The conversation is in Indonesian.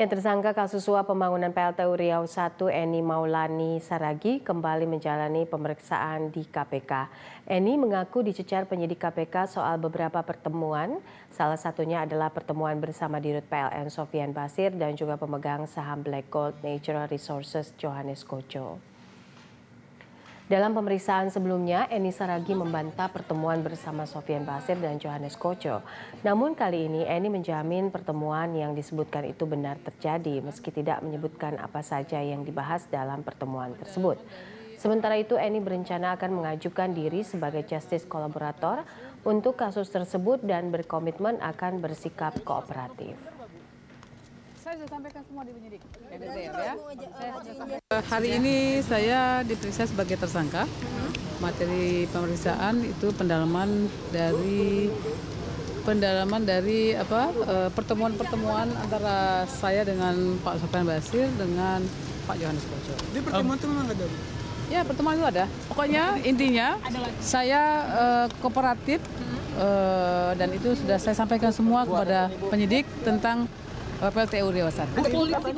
Ya, tersangka kasus suap pembangunan PLTU Riau I Eni Maulani Saragi kembali menjalani pemeriksaan di KPK. Eni mengaku dicecar penyidik KPK soal beberapa pertemuan, salah satunya adalah pertemuan bersama Dirut PLN Sofian Basir dan juga pemegang saham Black Gold Natural Resources Johannes Koco. Dalam pemeriksaan sebelumnya, Eni Saragi membantah pertemuan bersama Sofian Basir dan Johannes Koco. Namun kali ini Eni menjamin pertemuan yang disebutkan itu benar terjadi meski tidak menyebutkan apa saja yang dibahas dalam pertemuan tersebut. Sementara itu Eni berencana akan mengajukan diri sebagai justice kolaborator untuk kasus tersebut dan berkomitmen akan bersikap kooperatif. Saya sudah sampaikan semua di penyidik. ya. Hari ini saya diperiksa sebagai tersangka. Materi pemeriksaan itu pendalaman dari pendalaman dari apa eh, pertemuan-pertemuan antara saya dengan Pak Sofian Basir dengan Pak Yohanes Koco. Di pertemuan itu memang ada. Bu? Ya pertemuan itu ada. Pokoknya intinya saya eh, kooperatif eh, dan itu sudah saya sampaikan semua kepada penyidik tentang PLTU Riau I.